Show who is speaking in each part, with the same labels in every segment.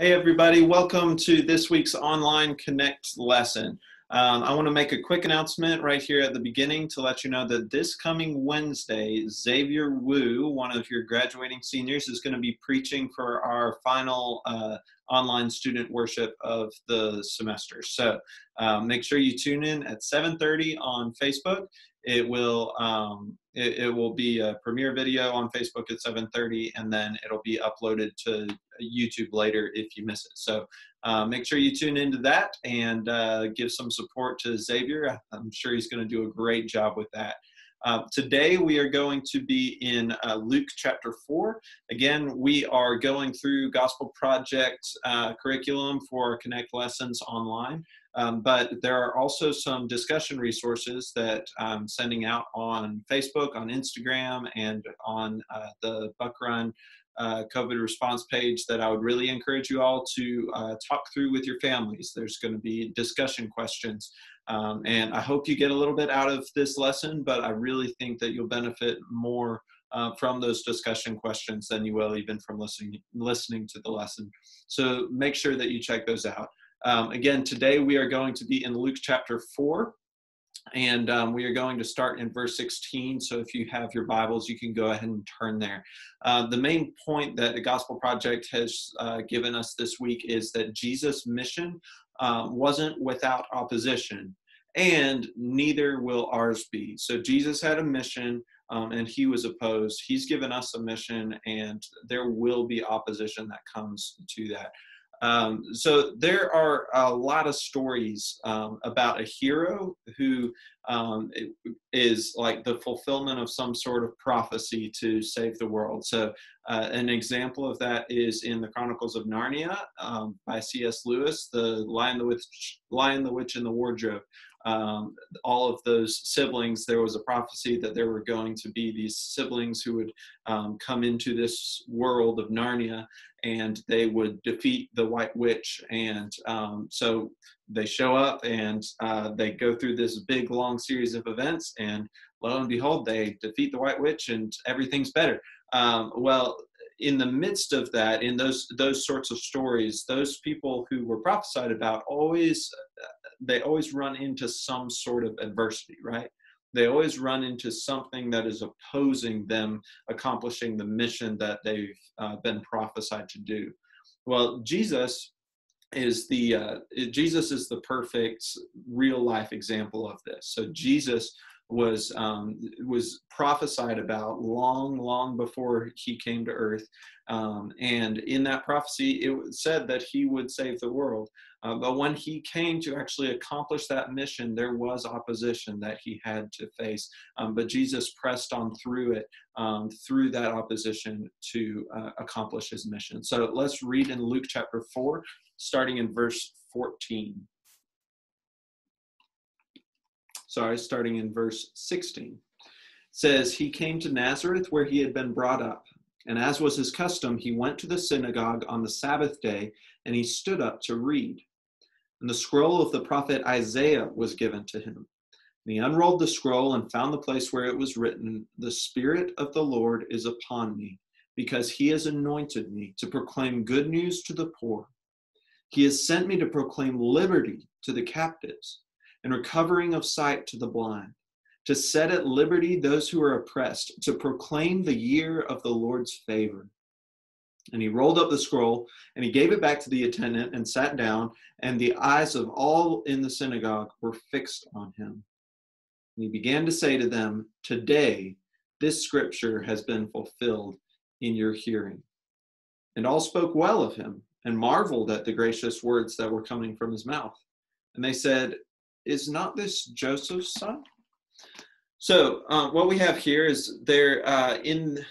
Speaker 1: Hey, everybody, welcome to this week's Online Connect lesson. Um, I want to make a quick announcement right here at the beginning to let you know that this coming Wednesday, Xavier Wu, one of your graduating seniors, is going to be preaching for our final uh, online student worship of the semester. So um, make sure you tune in at 7.30 on Facebook. It will um, it, it, will be a premiere video on Facebook at 7:30, and then it'll be uploaded to YouTube later if you miss it. So uh, make sure you tune into that and uh, give some support to Xavier. I'm sure he's going to do a great job with that. Uh, today we are going to be in uh, Luke chapter 4. Again, we are going through Gospel Project uh, curriculum for Connect Lessons online. Um, but there are also some discussion resources that I'm sending out on Facebook, on Instagram, and on uh, the Buck Run uh, COVID response page that I would really encourage you all to uh, talk through with your families. There's going to be discussion questions. Um, and I hope you get a little bit out of this lesson, but I really think that you'll benefit more uh, from those discussion questions than you will even from listening listening to the lesson. So make sure that you check those out. Um, again, today we are going to be in Luke chapter 4, and um, we are going to start in verse 16. So if you have your Bibles, you can go ahead and turn there. Uh, the main point that the Gospel Project has uh, given us this week is that Jesus' mission uh, wasn't without opposition, and neither will ours be. So Jesus had a mission. Um, and he was opposed. He's given us a mission, and there will be opposition that comes to that. Um, so there are a lot of stories um, about a hero who um, is like the fulfillment of some sort of prophecy to save the world. So uh, an example of that is in the Chronicles of Narnia um, by C.S. Lewis, the Lion, the Witch, Lion, the Witch, and the Wardrobe. Um, all of those siblings, there was a prophecy that there were going to be these siblings who would um, come into this world of Narnia and they would defeat the White Witch. And um, so they show up and uh, they go through this big long series of events, and lo and behold, they defeat the White Witch, and everything's better. Um, well, in the midst of that, in those those sorts of stories, those people who were prophesied about always they always run into some sort of adversity, right? they always run into something that is opposing them accomplishing the mission that they've uh, been prophesied to do. Well, Jesus is the uh, Jesus is the perfect real life example of this. So Jesus was um, was prophesied about long, long before he came to earth, um, and in that prophecy, it said that he would save the world. Uh, but when he came to actually accomplish that mission, there was opposition that he had to face. Um, but Jesus pressed on through it, um, through that opposition to uh, accomplish his mission. So let's read in Luke chapter 4, starting in verse 14. Sorry, starting in verse 16. Says, He came to Nazareth where he had been brought up. And as was his custom, he went to the synagogue on the Sabbath day and he stood up to read. And the scroll of the prophet Isaiah was given to him. And he unrolled the scroll and found the place where it was written, The Spirit of the Lord is upon me, because he has anointed me to proclaim good news to the poor. He has sent me to proclaim liberty to the captives and recovering of sight to the blind, to set at liberty those who are oppressed, to proclaim the year of the Lord's favor. And he rolled up the scroll and he gave it back to the attendant and sat down, and the eyes of all in the synagogue were fixed on him. And he began to say to them, Today this scripture has been fulfilled in your hearing. And all spoke well of him and marveled at the gracious words that were coming from his mouth. And they said, Is not this Joseph's son? So uh, what we have here is there uh, in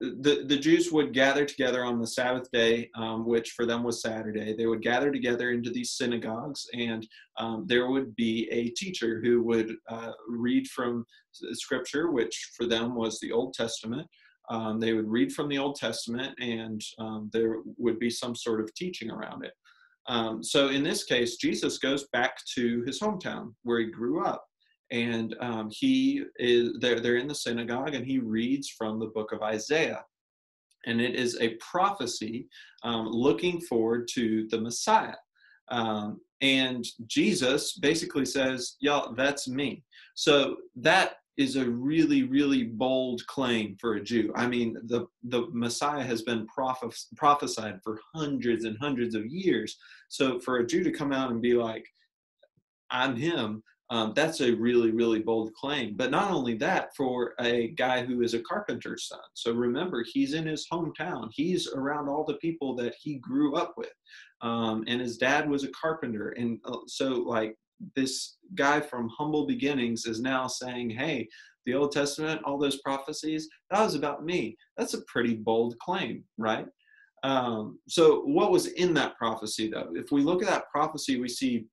Speaker 1: the the Jews would gather together on the Sabbath day, um, which for them was Saturday. They would gather together into these synagogues, and um, there would be a teacher who would uh, read from Scripture, which for them was the Old Testament. Um, they would read from the Old Testament, and um, there would be some sort of teaching around it. Um, so in this case, Jesus goes back to his hometown where he grew up and um, he is they're, they're in the synagogue and he reads from the book of isaiah and it is a prophecy um, looking forward to the Messiah. Um, and Jesus basically says, Y'all, that's me. So that is a really, really bold claim for a Jew. I mean, the, the Messiah has been prophes- prophesied for hundreds and hundreds of years. So for a Jew to come out and be like, I'm him, um, that's a really, really bold claim. But not only that, for a guy who is a carpenter's son. So remember, he's in his hometown. He's around all the people that he grew up with. Um, and his dad was a carpenter. And uh, so, like, this guy from humble beginnings is now saying, hey, the Old Testament, all those prophecies, that was about me. That's a pretty bold claim, right? Um, so, what was in that prophecy, though? If we look at that prophecy, we see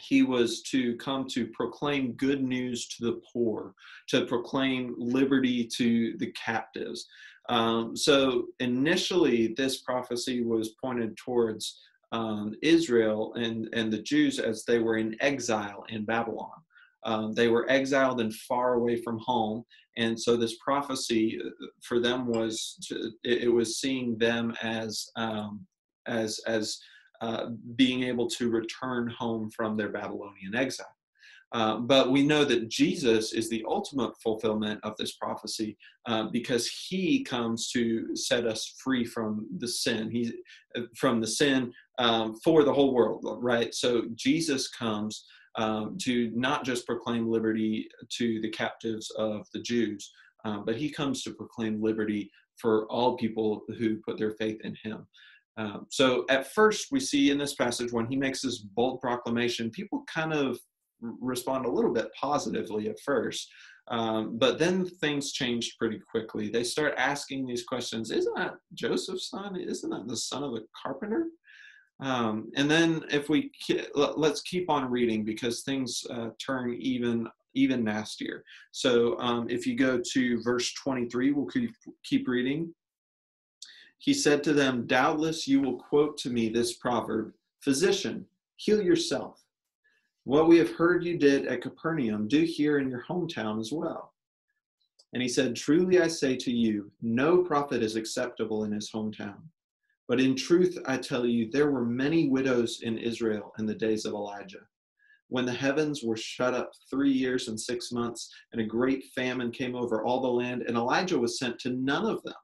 Speaker 1: he was to come to proclaim good news to the poor, to proclaim liberty to the captives. Um, so initially, this prophecy was pointed towards um, Israel and, and the Jews as they were in exile in Babylon. Um, they were exiled and far away from home, and so this prophecy uh, for them was to, it, it, was seeing them as um, as as uh, being able to return home from their Babylonian exile. Uh, but we know that Jesus is the ultimate fulfillment of this prophecy uh, because he comes to set us free from the sin. He's uh, from the sin um, for the whole world, right? So Jesus comes um, to not just proclaim liberty to the captives of the Jews, uh, but he comes to proclaim liberty for all people who put their faith in him. Um, so at first, we see in this passage when he makes this bold proclamation, people kind of respond a little bit positively at first. Um, but then things changed pretty quickly. They start asking these questions Isn't that Joseph's son? Isn't that the son of the carpenter? Um, and then if we let's keep on reading because things uh, turn even even nastier. So um, if you go to verse 23, we'll keep, keep reading. He said to them, Doubtless you will quote to me this proverb Physician, heal yourself. What we have heard you did at Capernaum, do here in your hometown as well. And he said, Truly I say to you, no prophet is acceptable in his hometown. But in truth, I tell you, there were many widows in Israel in the days of Elijah. When the heavens were shut up three years and six months, and a great famine came over all the land, and Elijah was sent to none of them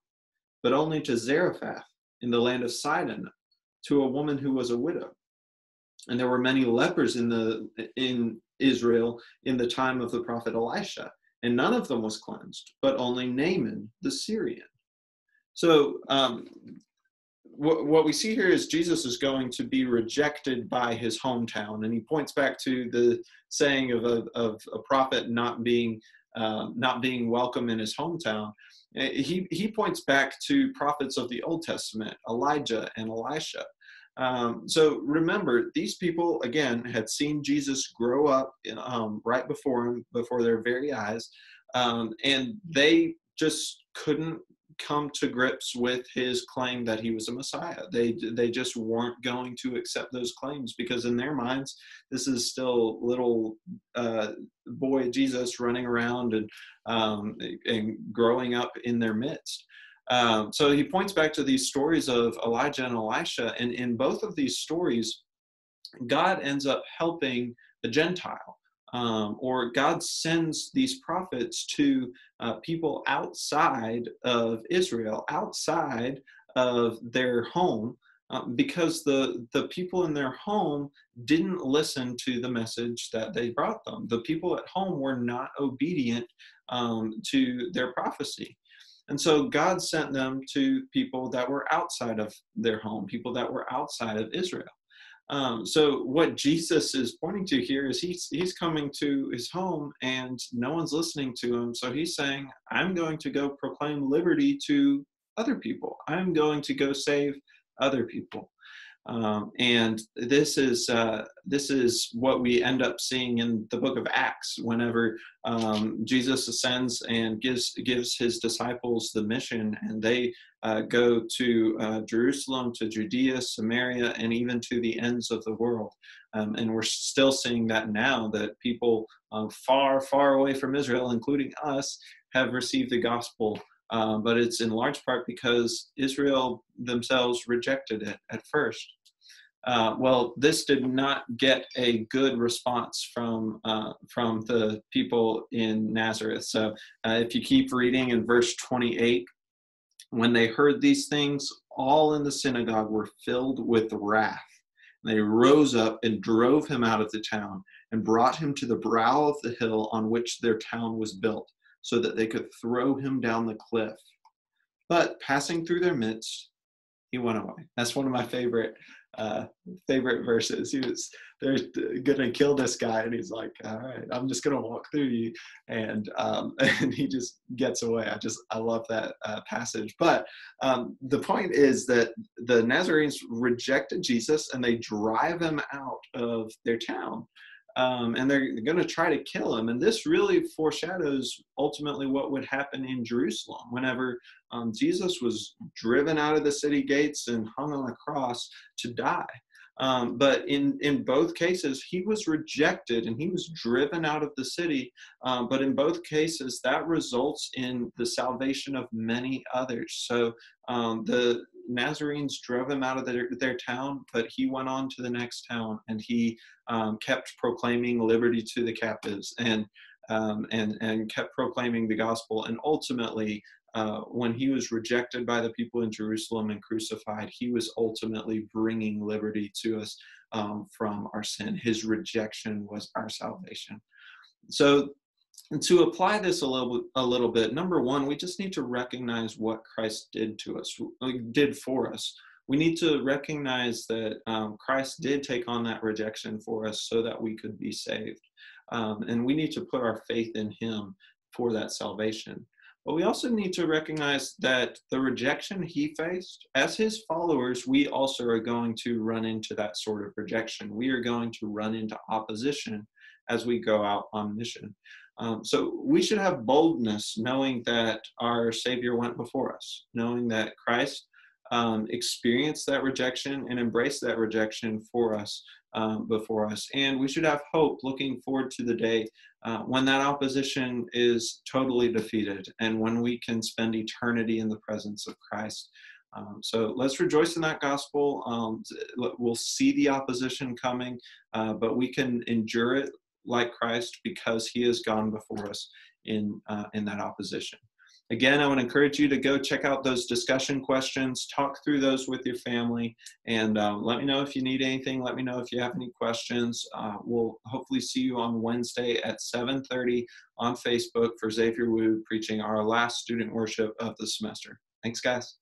Speaker 1: but only to Zarephath in the land of Sidon, to a woman who was a widow. And there were many lepers in the in Israel in the time of the prophet Elisha, and none of them was cleansed, but only Naaman the Syrian. So um, what, what we see here is Jesus is going to be rejected by his hometown, and he points back to the saying of a, of a prophet not being uh, not being welcome in his hometown. Uh, he, he points back to prophets of the Old Testament, Elijah and Elisha. Um, so remember, these people, again, had seen Jesus grow up um, right before him, before their very eyes, um, and they just couldn't come to grips with his claim that he was a Messiah. They they just weren't going to accept those claims because in their minds, this is still little uh, boy Jesus running around and um, and growing up in their midst. Um, so he points back to these stories of Elijah and Elisha, and in both of these stories, God ends up helping the Gentile um, or God sends these prophets to uh, people outside of Israel, outside of their home, uh, because the the people in their home didn't listen to the message that they brought them. The people at home were not obedient um, to their prophecy. And so God sent them to people that were outside of their home, people that were outside of Israel. Um, so what Jesus is pointing to here is he's he's coming to his home and no one's listening to him. So he's saying, "I'm going to go proclaim liberty to other people. I'm going to go save other people." Um, and this is uh, this is what we end up seeing in the book of Acts. Whenever um, Jesus ascends and gives gives his disciples the mission, and they uh, go to uh, Jerusalem, to Judea, Samaria, and even to the ends of the world. Um, and we're still seeing that now that people uh, far, far away from Israel, including us, have received the gospel um, but it's in large part because Israel themselves rejected it at first. Uh, well, this did not get a good response from uh, from the people in Nazareth. So, uh, if you keep reading in verse 28, when they heard these things, all in the synagogue were filled with wrath. They rose up and drove him out of the town and brought him to the brow of the hill on which their town was built, so that they could throw him down the cliff. But passing through their midst, he went away. That's one of my favorite uh, favorite verses. He was they're gonna kill this guy, and he's like, "All right, I'm just gonna walk through you," and um, and he just gets away. I just I love that uh, passage. But um, the point is that the Nazarenes rejected Jesus, and they drive him out of their town um, and they're, going to try to kill him. And this really foreshadows ultimately what would happen in Jerusalem whenever um, Jesus was driven out of the city gates and hung on the cross to die. Um, but in, in both cases, he was rejected and he was driven out of the city. Um, but in both cases, that results in the salvation of many others. So um, the Nazarenes drove him out of their, their town, but he went on to the next town and he um, kept proclaiming liberty to the captives and um, and and kept proclaiming the gospel. And ultimately, uh, when he was rejected by the people in Jerusalem and crucified, he was ultimately bringing liberty to us um, from our sin. His rejection was our salvation. So and to apply this a little, a little bit, number one, we just need to recognize what Christ did to us, did for us. We need to recognize that um, Christ did take on that rejection for us so that we could be saved. Um, and we need to put our faith in Him for that salvation. But we also need to recognize that the rejection he faced, as his followers, we also are going to run into that sort of rejection. We are going to run into opposition as we go out on mission. Um, so we should have boldness knowing that our Savior went before us, knowing that Christ um, experienced that rejection and embraced that rejection for us um, before us. And we should have hope looking forward to the day uh, when that opposition is totally defeated and when we can spend eternity in the presence of Christ. Um, so let's rejoice in that gospel. Um, we'll see the opposition coming, uh, but we can endure it like Christ because he has gone before us in, uh, in that opposition. Again, I would encourage you to go check out those discussion questions, talk through those with your family, and uh, let me know if you need anything. Let me know if you have any questions. Uh, we'll hopefully see you on Wednesday at 7.30 on Facebook for Xavier Wu preaching our last student worship of the semester. Thanks, guys.